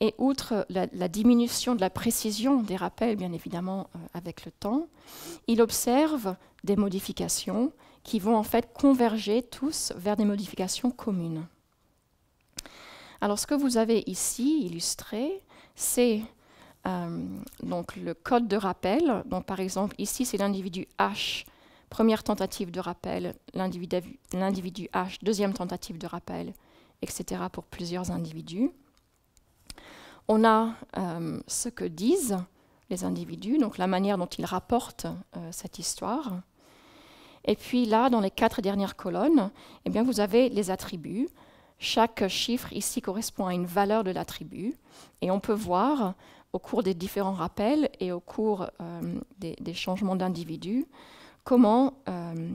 Et outre la, diminution de la précision des rappels, bien évidemment, avec le temps, il observe des modifications qui vont en fait converger tous vers des modifications communes. Alors ce que vous avez ici illustré, c'est euh, donc le code de rappel. Donc par exemple ici c'est l'individu H, première tentative de rappel, l'individu H, deuxième tentative de rappel, etc. pour plusieurs individus. On a euh, ce que disent les individus, donc la manière dont ils rapportent euh, cette histoire. Et puis là, dans les quatre dernières colonnes, eh bien, vous avez les attributs. Chaque chiffre ici correspond à une valeur de l'attribut. Et on peut voir au cours des différents rappels et au cours euh, des, changements d'individus comment euh,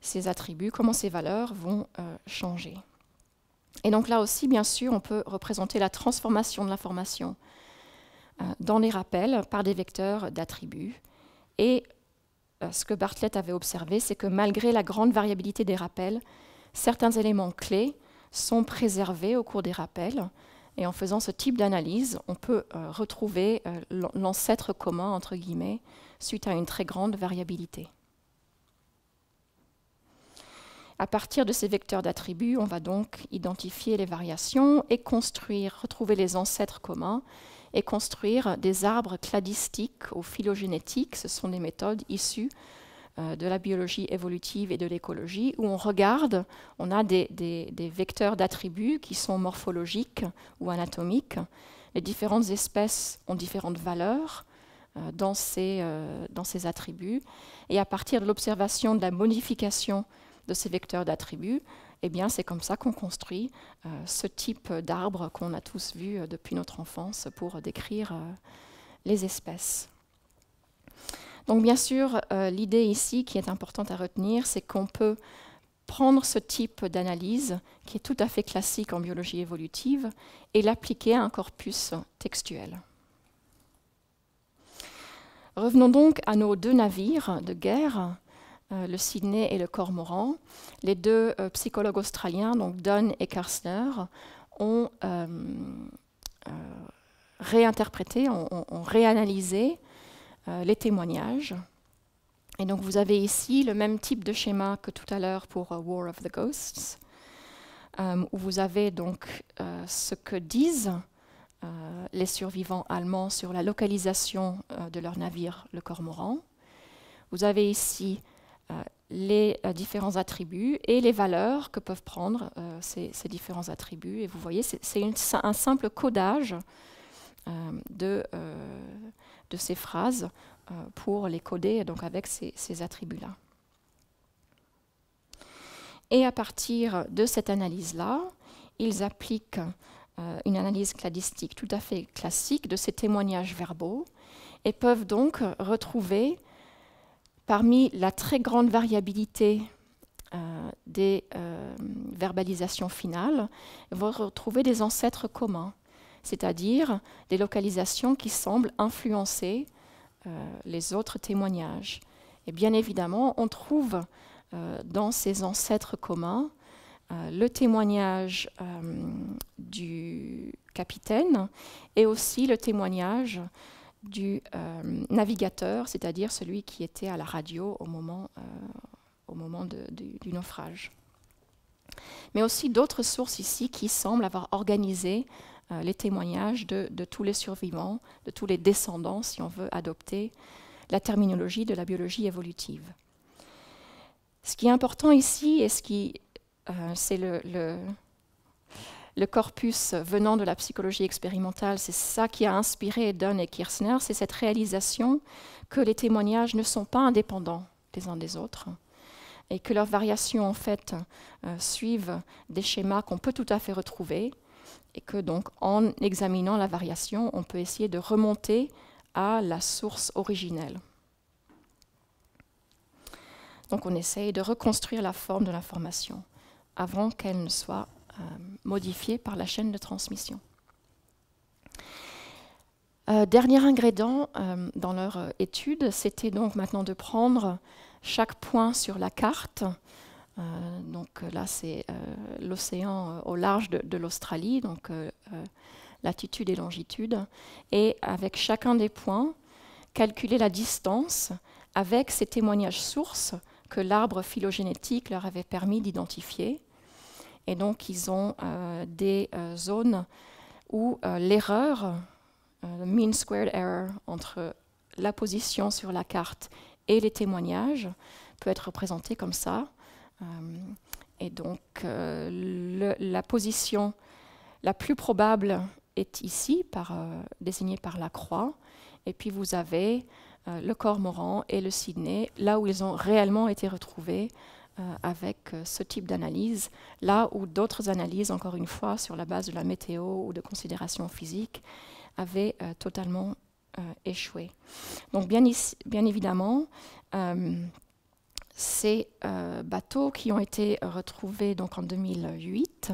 ces attributs, comment ces valeurs vont euh, changer. Et donc là aussi, bien sûr, on peut représenter la transformation de l'information dans les rappels par des vecteurs d'attributs. Et ce que Bartlett avait observé, c'est que malgré la grande variabilité des rappels, certains éléments clés sont préservés au cours des rappels. Et en faisant ce type d'analyse, on peut euh, retrouver euh, l'ancêtre commun, entre guillemets, suite à une très grande variabilité. À partir de ces vecteurs d'attributs, on va donc identifier les variations et construire, retrouver les ancêtres communs et construire des arbres cladistiques ou phylogénétiques. Ce sont des méthodes issues de la biologie évolutive et de l'écologie, où on regarde, on a des, vecteurs d'attributs qui sont morphologiques ou anatomiques. Les différentes espèces ont différentes valeurs euh, dans, ces, euh, dans ces attributs. Et à partir de l'observation de la modification de ces vecteurs d'attributs, eh bien, c'est comme ça qu'on construit euh, ce type d'arbre qu'on a tous vu euh, depuis notre enfance pour décrire euh, les espèces. Donc, bien sûr, l'idée ici qui est importante à retenir, c'est qu'on peut prendre ce type d'analyse, qui est tout à fait classique en biologie évolutive, et l'appliquer à un corpus textuel. Revenons donc à nos deux navires de guerre euh, le Sydney et le Cormoran. Les deux euh, psychologues australiens, donc et Karsner, ont euh, réinterprété, ont, réanalysé les témoignages Et donc vous avez ici le même type de schéma que tout à l'heure pour War of the Ghosts, où vous avez donc ce que disent les survivants allemands sur la localisation de leur navire, le Cormoran. Vous avez ici les euh, différents attributs et les valeurs que peuvent prendre euh, ces, différents attributs. Et vous voyez, c'est un simple codage euh, de, de, ces phrases pour les coder donc avec ces, attributs-là. Et à partir de cette analyse-là, ils appliquent une analyse cladistique tout à fait classique de ces témoignages verbaux et peuvent donc retrouver Parmi la très grande variabilité euh, des euh, verbalisations finales, vous retrouvez des ancêtres communs, c'est-à-dire des localisations qui semblent influencer euh, les autres témoignages. Et bien évidemment, on trouve dans ces ancêtres communs le témoignage du capitaine et aussi le témoignage du euh, navigateur, c'est-à-dire celui qui était à la radio euh, au moment du naufrage. Mais aussi d'autres sources ici qui semblent avoir organisé euh, les témoignages de, tous les survivants, de tous les descendants, si on veut adopter la terminologie de la biologie évolutive. Ce qui est important ici, et ce qui, c'est le, le corpus venant de la psychologie expérimentale, c'est ça qui a inspiré Dunn et Kirchner, c'est cette réalisation que les témoignages ne sont pas indépendants les uns des autres et que leurs variations en fait euh, suivent des schémas qu'on peut tout à fait retrouver et que donc en examinant la variation, on peut essayer de remonter à la source originelle. Donc on essaye de reconstruire la forme de l'information avant qu'elle ne soit euh, modifiés par la chaîne de transmission. Euh, dernier ingrédient euh, dans leur étude, c'était donc maintenant de prendre chaque point sur la carte. Donc là, c'est l'océan au large de, l'Australie, donc latitude et longitude, et avec chacun des points, calculer la distance avec ces témoignages sources que l'arbre phylogénétique leur avait permis d'identifier. Et donc, ils ont euh, des euh, zones où euh, l'erreur, le mean squared error, entre la position sur la carte et les témoignages peut être représentée comme ça. Et donc, la position la plus probable est ici, par, désignée par la croix. Et puis, vous avez le cormoran et le Sydney, là où ils ont réellement été retrouvés euh, avec euh, ce type d'analyse, là où d'autres analyses, encore une fois, sur la base de la météo ou de considérations physiques, avaient euh, totalement échoué. Donc bien évidemment, ces bateaux qui ont été retrouvés donc en 2008,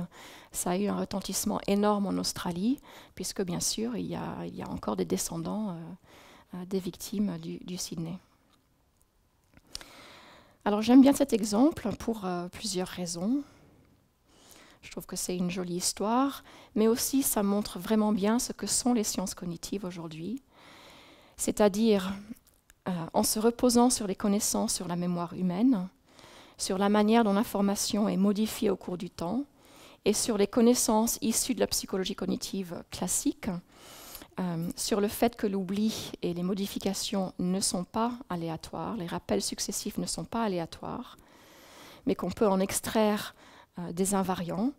ça a eu un retentissement énorme en Australie, puisque bien sûr, il y a, encore des descendants des victimes du, Sydney. Alors j'aime bien cet exemple pour euh, plusieurs raisons. Je trouve que c'est une jolie histoire, mais aussi ça montre vraiment bien ce que sont les sciences cognitives aujourd'hui, c'est-à-dire euh, en se reposant sur les connaissances sur la mémoire humaine, sur la manière dont l'information est modifiée au cours du temps, et sur les connaissances issues de la psychologie cognitive classique, euh, sur le fait que l'oubli et les modifications ne sont pas aléatoires, les rappels successifs ne sont pas aléatoires, mais qu'on peut en extraire euh, des invariants.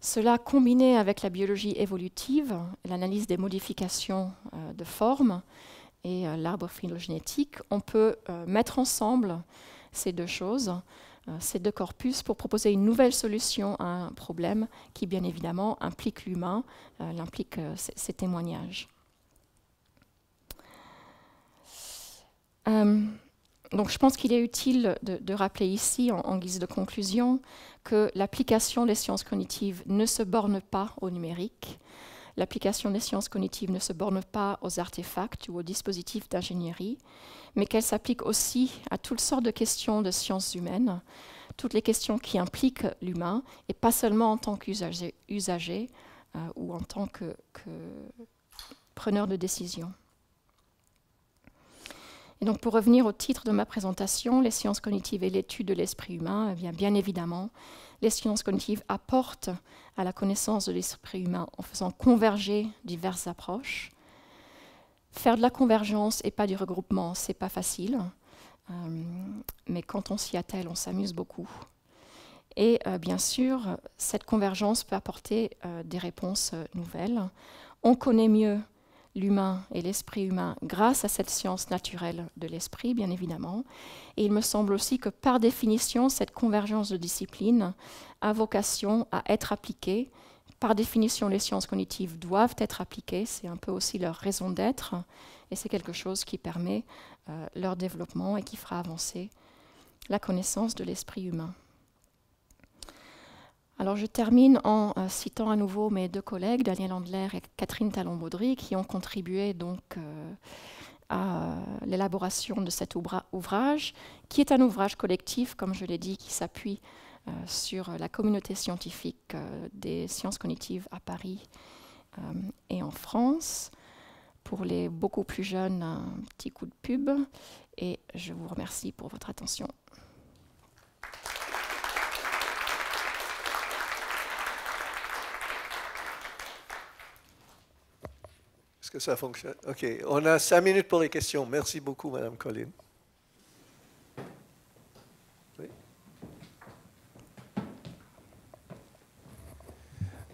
Cela combiné avec la biologie évolutive, l'analyse des modifications euh, de forme et l'arbre phylogénétique, on peut mettre ensemble ces deux choses euh, ces deux corpus pour proposer une nouvelle solution à un problème qui, bien évidemment, implique l'humain, euh, implique euh, ces témoignages. donc je pense qu'il est utile de, rappeler ici, en, guise de conclusion, que l'application des sciences cognitives ne se borne pas au numérique. L'application des sciences cognitives ne se borne pas aux artefacts ou aux dispositifs d'ingénierie, mais qu'elle s'applique aussi à toutes sortes de questions de sciences humaines, toutes les questions qui impliquent l'humain, et pas seulement en tant qu'usager euh, ou en tant que, preneur de décision. Et donc pour revenir au titre de ma présentation, les sciences cognitives et l'étude de l'esprit humain, eh bien, bien évidemment, les sciences cognitives apportent à la connaissance de l'esprit humain en faisant converger diverses approches. Faire de la convergence et pas du regroupement, c'est pas facile, euh, mais quand on s'y attelle, on s'amuse beaucoup. Et euh, bien sûr, cette convergence peut apporter euh, des réponses nouvelles. On connaît mieux l'humain et l'esprit humain grâce à cette science naturelle de l'esprit, bien évidemment. Et il me semble aussi que par définition, cette convergence de disciplines a vocation à être appliquée. Par définition, les sciences cognitives doivent être appliquées, c'est un peu aussi leur raison d'être, et c'est quelque chose qui permet euh, leur développement et qui fera avancer la connaissance de l'esprit humain. Alors je termine en euh, citant à nouveau mes deux collègues, Daniel Andler et Catherine Talon-Baudry, qui ont contribué donc euh, à l'élaboration de cet ouvrage, qui est un ouvrage collectif, comme je l'ai dit, qui s'appuie euh, sur la communauté scientifique des sciences cognitives à Paris et en France. Pour les beaucoup plus jeunes, un petit coup de pub et je vous remercie pour votre attention. Que ça fonctionne? OK. On a cinq minutes pour les questions. Merci beaucoup, Madame Colline.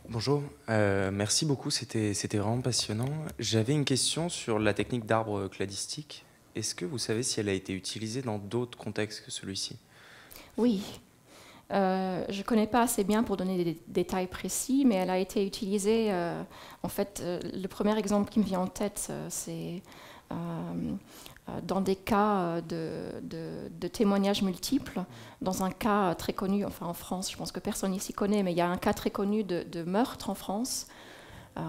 Bonjour, euh, merci beaucoup, c'était vraiment passionnant. J'avais une question sur la technique d'arbre cladistique. Est-ce que vous savez si elle a été utilisée dans d'autres contextes que celui-ci? Oui, euh, je ne connais pas assez bien pour donner des détails précis, mais elle a été utilisée. Euh, en fait, euh, le premier exemple qui me vient en tête, c'est dans des cas de, témoignages multiples. Dans un cas très connu, enfin en France, je pense que personne ici connaît, mais il y a un cas très connu de, meurtre en France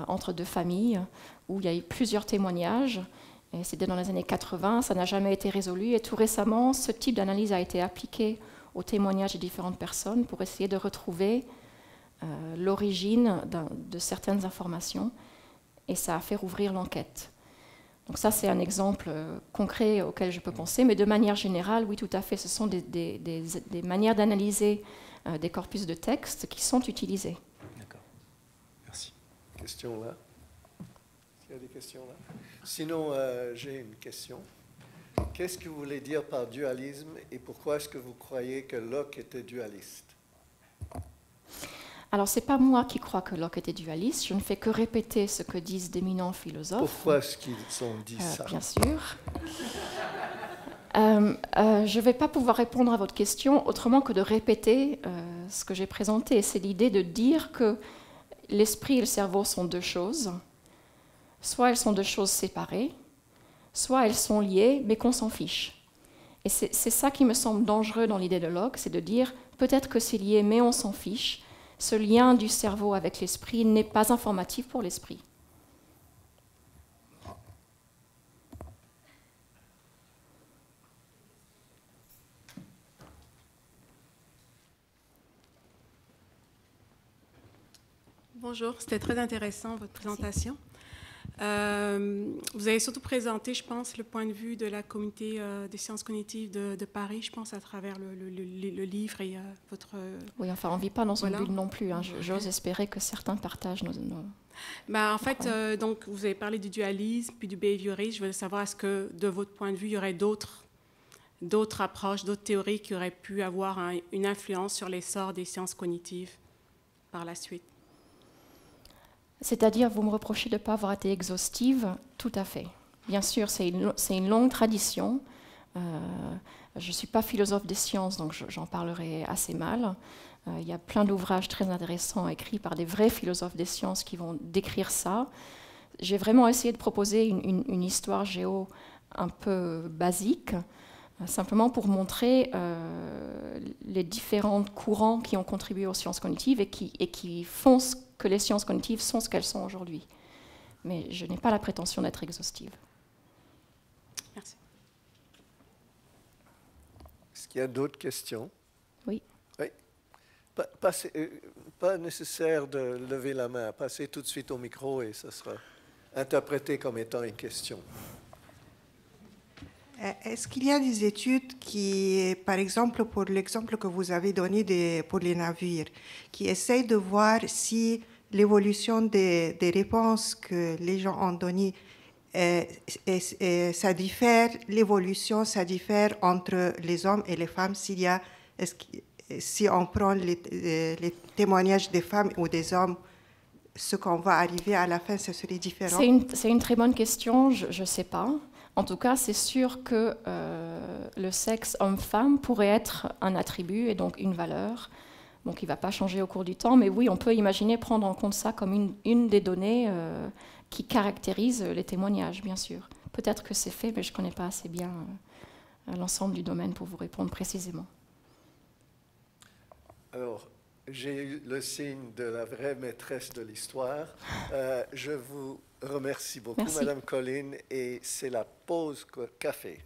entre deux familles où il y a eu plusieurs témoignages. Et c'était dans les années 80, ça n'a jamais été résolu. Et tout récemment, ce type d'analyse a été appliqué aux témoignages de différentes personnes pour essayer de retrouver euh, l'origine de certaines informations et ça a fait rouvrir l'enquête. Donc ça, c'est un exemple euh, concret auquel je peux penser, mais de manière générale, oui, tout à fait, ce sont des, manières d'analyser euh, des corpus de texte qui sont utilisées. D'accord. Merci. Question là? Il y a des questions là? Sinon, j'ai une question. Qu'est-ce que vous voulez dire par dualisme et pourquoi est-ce que vous croyez que Locke était dualiste? Alors, ce n'est pas moi qui crois que Locke était dualiste, je ne fais que répéter ce que disent d'éminents philosophes. Pourquoi est-ce qu'ils ont dit euh, ça? Bien sûr. Euh, euh, je ne vais pas pouvoir répondre à votre question autrement que de répéter ce que j'ai présenté. C'est l'idée de dire que l'esprit et le cerveau sont deux choses. Soit elles sont deux choses séparées, soit elles sont liées, mais qu'on s'en fiche. Et c'est ça qui me semble dangereux dans l'idée de Locke, c'est de dire peut-être que c'est lié, mais on s'en fiche. Ce lien du cerveau avec l'esprit n'est pas informatif pour l'esprit. Bonjour, c'était très intéressant votre présentation. Euh, vous avez surtout présenté, je pense, le point de vue de la communauté euh, des sciences cognitives de, Paris, je pense, à travers le, livre et euh, votre... Oui, enfin, on ne vit pas dans voilà. bulle non plus. Hein. J'ose espérer que certains partagent nos... Bah, en fait, donc, vous avez parlé du dualisme, puis du behaviorisme. Je voulais savoir, est-ce que, de votre point de vue, il y aurait d'autres d'autres approches, d'autres théories qui auraient pu avoir une influence sur l'essor des sciences cognitives par la suite? C'est-à-dire, vous me reprochez de ne pas avoir été exhaustive Tout à fait. Bien sûr, c'est une, longue tradition. Euh, je ne suis pas philosophe des sciences, donc j'en parlerai assez mal. Euh, il y a plein d'ouvrages très intéressants écrits par des vrais philosophes des sciences qui vont décrire ça. J'ai vraiment essayé de proposer une, histoire géo un peu basique, simplement pour montrer les différents courants qui ont contribué aux sciences cognitives et qui, et qui font ce que les sciences cognitives sont ce qu'elles sont aujourd'hui. Mais je n'ai pas la prétention d'être exhaustive. Merci. Est-ce qu'il y a d'autres questions? Oui. Oui. Euh, pas, nécessaire de lever la main. Passez tout de suite au micro et ce sera interprété comme étant une question. Euh, Est-ce qu'il y a des études qui, par exemple, pour l'exemple que vous avez donné pour les navires, qui essayent de voir si l'évolution des, réponses que les gens ont données, est- est- ça diffère, l'évolution, ça diffère entre les hommes et les femmes, s'il y a, si on prend les, témoignages des femmes ou des hommes, ce qu'on va arriver à la fin, ce serait différent? C'est une très bonne question, je ne sais pas. En tout cas, c'est sûr que euh, le sexe homme-femme pourrait être un attribut et donc une valeur, bon, qui ne va pas changer au cours du temps, mais oui, on peut imaginer prendre en compte ça comme une, des données euh, qui caractérise les témoignages, bien sûr. Peut-être que c'est fait, mais je ne connais pas assez bien euh, l'ensemble du domaine pour vous répondre précisément. Alors, j'ai eu le signe de la vraie maîtresse de l'histoire. Je vous remercie beaucoup, Merci. Madame Colline, et c'est la pause café.